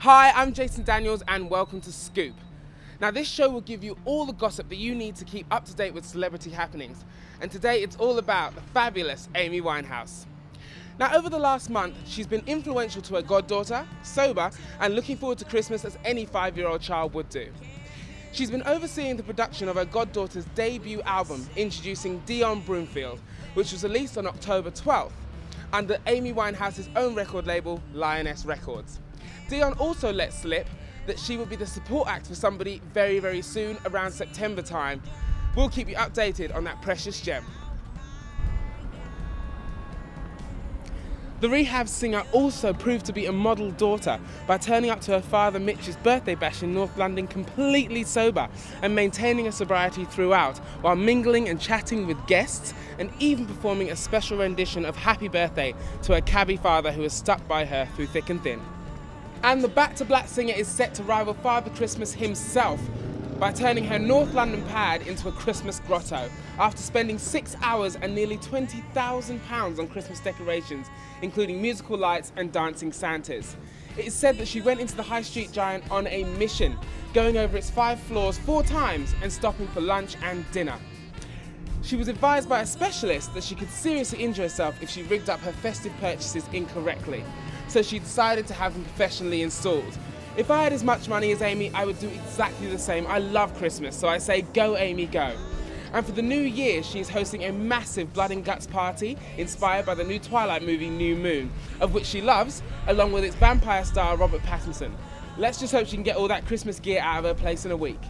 Hi, I'm Jayson Daniels and welcome to Scoop. Now, this show will give you all the gossip that you need to keep up to date with celebrity happenings. And today it's all about the fabulous Amy Winehouse. Now, over the last month, she's been influential to her goddaughter, sober, and looking forward to Christmas as any five year old child would do. She's been overseeing the production of her goddaughter's debut album, introducing Dionne Bromfield, which was released on October 12th under Amy Winehouse's own record label, Lioness Records. Dionne also let slip that she will be the support act for somebody very, very soon, around September time. We'll keep you updated on that precious gem. The rehab singer also proved to be a model daughter by turning up to her father Mitch's birthday bash in North London completely sober and maintaining a sobriety throughout while mingling and chatting with guests and even performing a special rendition of Happy Birthday to her cabbie father who was stuck by her through thick and thin. And the Back to Black singer is set to rival Father Christmas himself by turning her North London pad into a Christmas grotto after spending six hours and nearly £20,000 on Christmas decorations, including musical lights and dancing Santas. It is said that she went into the high street giant on a mission, going over its five floors four times and stopping for lunch and dinner. She was advised by a specialist that she could seriously injure herself if she rigged up her festive purchases incorrectly, so she decided to have them professionally installed. If I had as much money as Amy, I would do exactly the same. I love Christmas, so I say go Amy, go. And for the new year, she is hosting a massive blood and guts party inspired by the new Twilight movie New Moon, of which she loves, along with its vampire star Robert Pattinson. Let's just hope she can get all that Christmas gear out of her place in a week.